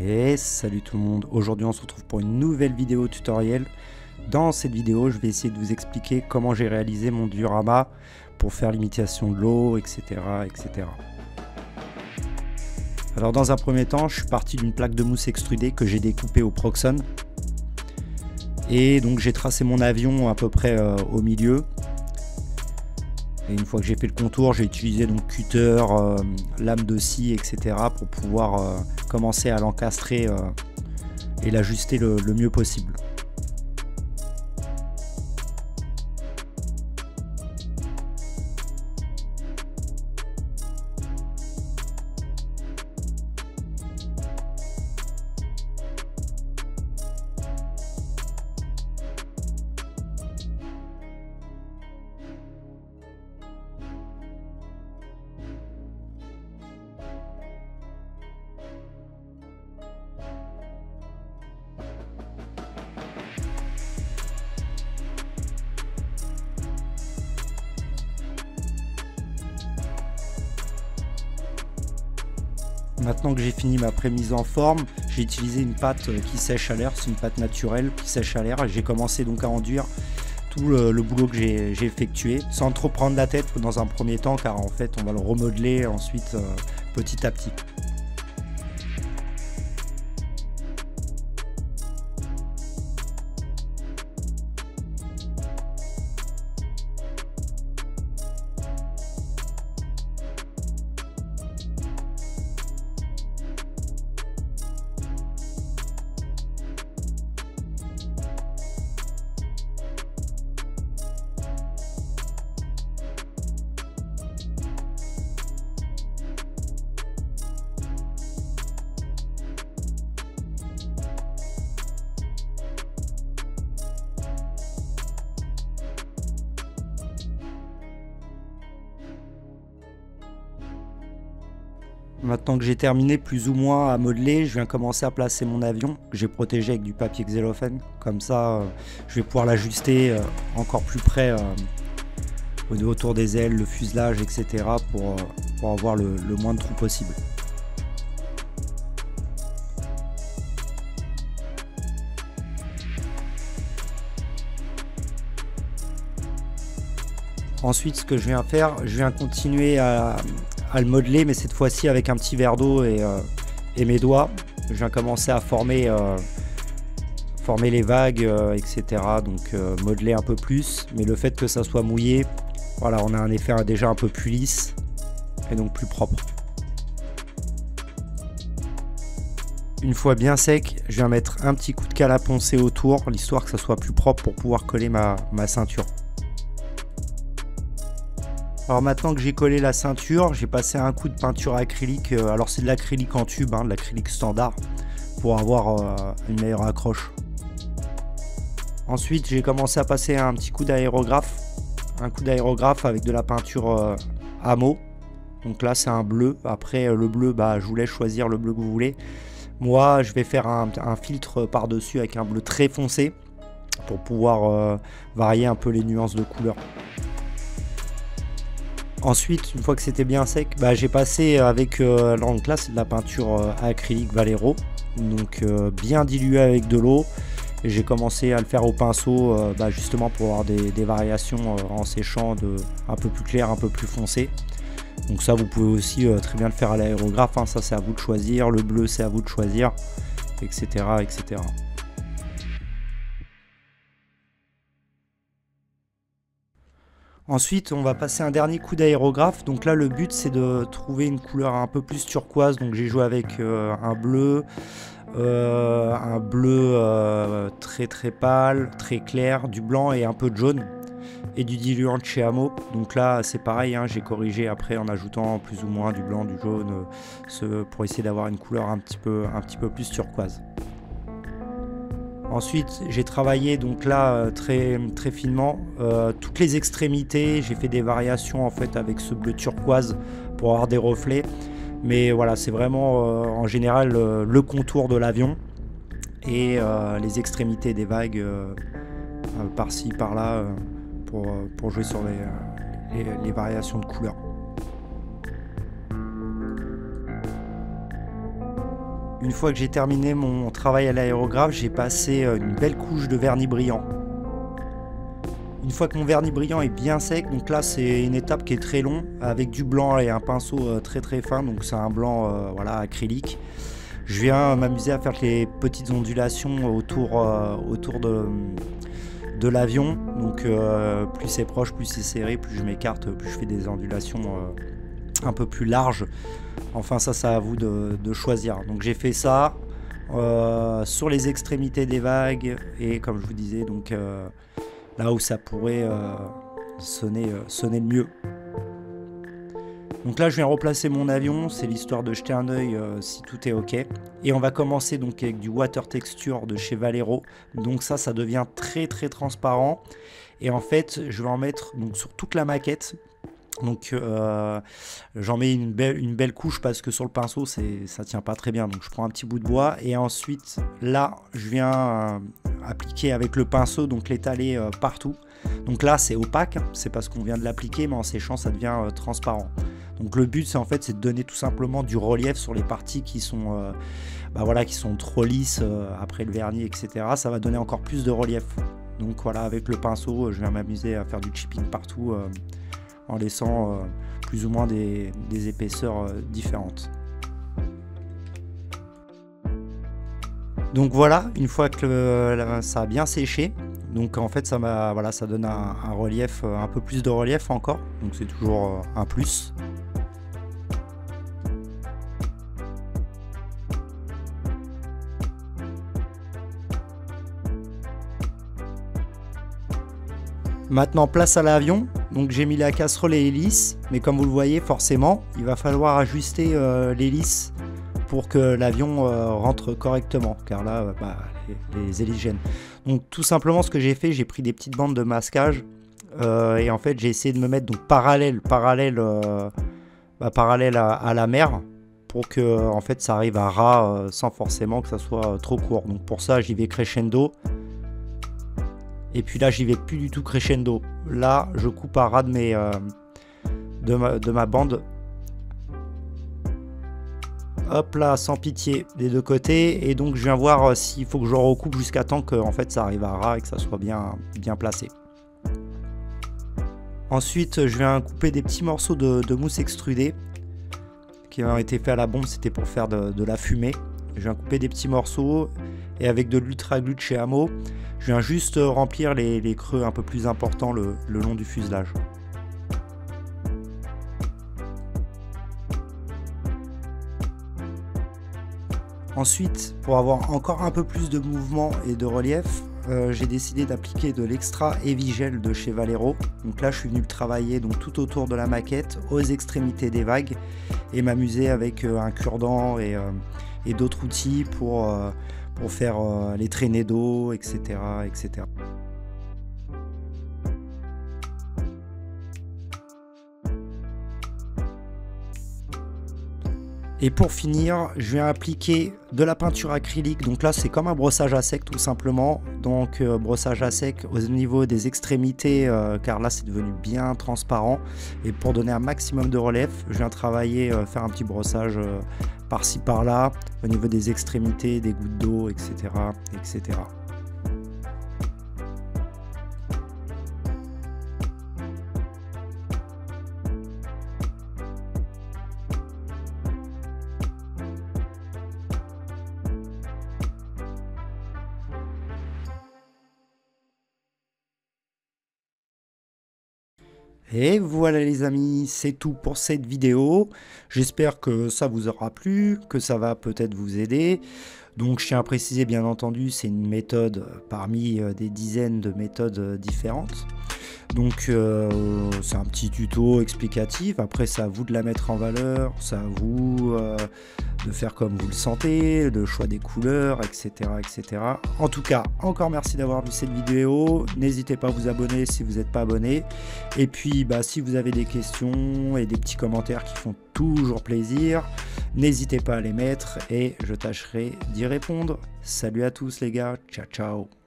Et salut tout le monde, aujourd'hui on se retrouve pour une nouvelle vidéo tutoriel. Dans cette vidéo je vais essayer de vous expliquer comment j'ai réalisé mon diorama pour faire l'imitation de l'eau, etc., etc. Alors dans un premier temps je suis parti d'une plaque de mousse extrudée que j'ai découpée au Proxon. Et donc j'ai tracé mon avion à peu près euh, au milieu et une fois que j'ai fait le contour, j'ai utilisé donc cutter, euh, lame de scie, etc. pour pouvoir euh, commencer à l'encastrer euh, et l'ajuster le mieux possible. Maintenant que j'ai fini ma prémise en forme, j'ai utilisé une pâte qui sèche à l'air, c'est une pâte naturelle qui sèche à l'air. J'ai commencé donc à enduire tout le, boulot que j'ai effectué, sans trop prendre la tête dans un premier temps, car en fait on va le remodeler ensuite euh, petit à petit. Maintenant que j'ai terminé plus ou moins à modeler, je viens commencer à placer mon avion que j'ai protégé avec du papier xélophane. Comme ça, euh, je vais pouvoir l'ajuster euh, encore plus près euh, autour des ailes, le fuselage, etc. pour, pour avoir le, le moins de trous possible. Ensuite, ce que je viens faire, je viens continuer à, à le modeler, mais cette fois-ci avec un petit verre d'eau et, euh, mes doigts. Je viens commencer à former, euh, former les vagues, euh, etc. Donc modeler un peu plus, mais le fait que ça soit mouillé, voilà, on a un effet déjà un peu plus lisse et donc plus propre. Une fois bien sec, je viens mettre un petit coup de cale à poncer autour, l'histoire que ça soit plus propre pour pouvoir coller ma ceinture. Alors maintenant que j'ai collé la ceinture, j'ai passé un coup de peinture acrylique. Euh, alors c'est de l'acrylique en tube, hein, de l'acrylique standard, pour avoir euh, une meilleure accroche. Ensuite, j'ai commencé à passer un petit coup d'aérographe. Un coup d'aérographe avec de la peinture euh, Amo. Donc là, c'est un bleu. Après, le bleu, bah, je vous laisse choisir le bleu que vous voulez. Moi, je vais faire un, un filtre par-dessus avec un bleu très foncé pour pouvoir varier un peu les nuances de couleurs. Ensuite, une fois que c'était bien sec, bah, j'ai passé avec euh, c'est de la peinture euh, acrylique Valero, donc euh, bien dilué avec de l'eau. J'ai commencé à le faire au pinceau euh, bah, justement pour avoir des, variations en séchant de un peu plus clair, un peu plus foncé. Donc ça vous pouvez aussi très bien le faire à l'aérographe, hein. ça c'est à vous de choisir, le bleu c'est à vous de choisir, etc. etc. Ensuite, on va passer un dernier coup d'aérographe. Donc là, le but, c'est de trouver une couleur un peu plus turquoise. Donc j'ai joué avec euh, un bleu, euh, un bleu euh, très très pâle, très clair, du blanc et un peu de jaune et du diluant de chez Amo. Donc là, c'est pareil, hein, j'ai corrigé après en ajoutant plus ou moins du blanc, du jaune, pour essayer d'avoir une couleur un peu, un petit peu plus turquoise. Ensuite, j'ai travaillé donc là euh, très, finement euh, toutes les extrémités. J'ai fait des variations en fait avec ce bleu turquoise pour avoir des reflets. Mais voilà, c'est vraiment euh, en général le contour de l'avion et les extrémités des vagues par-ci, par-là pour, pour, jouer sur les variations de couleurs. Une fois que j'ai terminé mon travail à l'aérographe, j'ai passé euh, une belle couche de vernis brillant. Une fois que mon vernis brillant est bien sec, donc là c'est une étape qui est très longue avec du blanc et un pinceau euh, très très fin, donc c'est un blanc euh, voilà acrylique. Je viens m'amuser à faire les petites ondulations autour, de, de l'avion. Donc plus c'est proche, plus c'est serré, plus je m'écarte, plus je fais des ondulations un peu plus larges Enfin, ça, c'est à vous de, choisir. Donc, j'ai fait ça euh, sur les extrémités des vagues et, comme je vous disais, donc euh, là où ça pourrait euh, sonner, sonner le mieux. Donc là, je viens replacer mon avion. C'est l'histoire de jeter un œil si tout est OK. Et on va commencer donc avec du water texture de chez Valero. Donc ça, ça devient très très transparent. Et en fait, je vais en mettre donc sur toute la maquette donc euh, j'en mets une belle, une belle couche parce que sur le pinceau ça tient pas très bien. Donc je prends un petit bout de bois et ensuite là je viens euh, appliquer avec le pinceau, donc l'étaler euh, partout. Donc là c'est opaque, c'est parce qu'on vient de l'appliquer mais en séchant ça devient transparent. Donc le but c'est en fait c'est de donner tout simplement du relief sur les parties qui sont, bah voilà, qui sont trop lisses après le vernis etc. Ça va donner encore plus de relief. Donc voilà avec le pinceau je viens m'amuser à faire du chipping partout en laissant euh, plus ou moins des, épaisseurs euh, différentes. Donc voilà, une fois que ça a bien séché, donc en fait ça, voilà, ça donne un, relief, euh, un peu plus de relief encore, donc c'est toujours un plus. Maintenant place à l'avion, donc j'ai mis la casserole et l'hélice, mais comme vous le voyez forcément, il va falloir ajuster euh, l'hélice pour que l'avion euh, rentre correctement, car là, euh, bah, les, hélices gênent. Donc tout simplement ce que j'ai fait, j'ai pris des petites bandes de masquage, et en fait j'ai essayé de me mettre donc parallèle, parallèle, bah, parallèle à, la mer, pour que en fait ça arrive à ras sans forcément que ça soit trop court. Donc pour ça j'y vais crescendo. Et puis là, j'y vais plus du tout crescendo. Là, je coupe à ras euh, de, ma, bande. Hop là, sans pitié des deux côtés. Et donc, je viens voir euh, s'il faut que je recoupe jusqu'à temps que en fait, ça arrive à ras et que ça soit bien, bien placé. Ensuite, je viens couper des petits morceaux de, mousse extrudée qui ont été faits à la bombe. C'était pour faire de, la fumée. Je viens couper des petits morceaux et avec de l'ultra glue de chez Amo, je viens juste remplir les, creux un peu plus importants le, long du fuselage. Ensuite, pour avoir encore un peu plus de mouvement et de relief, euh, j'ai décidé d'appliquer de l'extra Heavy Gel de chez Valero. Donc là, je suis venu travailler donc, tout autour de la maquette, aux extrémités des vagues, et m'amuser avec euh, un cure-dent euh, et d'autres outils pour pour faire euh, les traînées d'eau, etc., etc. Et pour finir, je viens appliquer de la peinture acrylique. Donc là, c'est comme un brossage à sec tout simplement. Donc euh, brossage à sec au niveau des extrémités, euh, car là, c'est devenu bien transparent. Et pour donner un maximum de relief, je viens travailler, faire un petit brossage par-ci par-là, au niveau des extrémités, des gouttes d'eau, etc., etc. Et voilà les amis, c'est tout pour cette vidéo. J'espère que ça vous aura plu, que ça va peut-être vous aider. Donc je tiens à préciser bien entendu, c'est une méthode parmi euh, des dizaines de méthodes euh, différentes. Donc euh, c'est un petit tuto explicatif. Après c'est à vous de la mettre en valeur, c'est à vous euh, de faire comme vous le sentez, le choix des couleurs, etc., etc. En tout cas, encore merci d'avoir vu cette vidéo. N'hésitez pas à vous abonner si vous n'êtes pas abonné. Et puis bah, si vous avez des questions et des petits commentaires qui font toujours plaisir, n'hésitez pas à les mettre et je tâcherai d'y répondre. Salut à tous les gars, ciao ciao